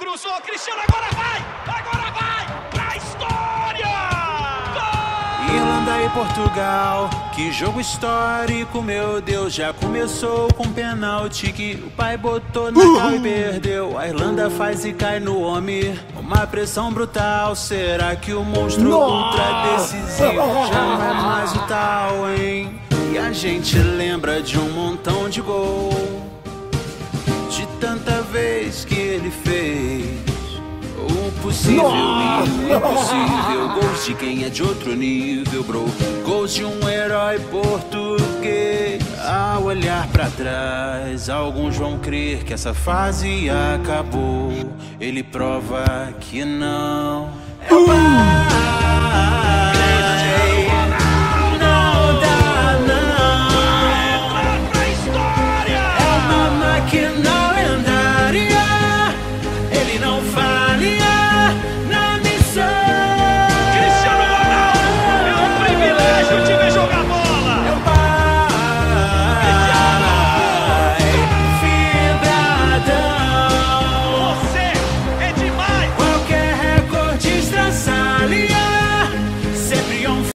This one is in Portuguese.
cruzou, Cristiano, agora vai! Agora vai! Pra história! Gol! Irlanda e Portugal, que jogo histórico, meu Deus. Já começou com pênalti que o pai botou na cal e perdeu. A Irlanda faz e cai no homem, uma pressão brutal. Será que o monstro ultra decisivo já não é mais o tal, hein? E a gente lembra de um montão de gol, de tanta vez que ele fez. O possível e o impossível. Gols de quem é de outro nível, bro. Gols de um herói português. Ao olhar pra trás, alguns vão crer que essa fase acabou. Ele prova que não. finally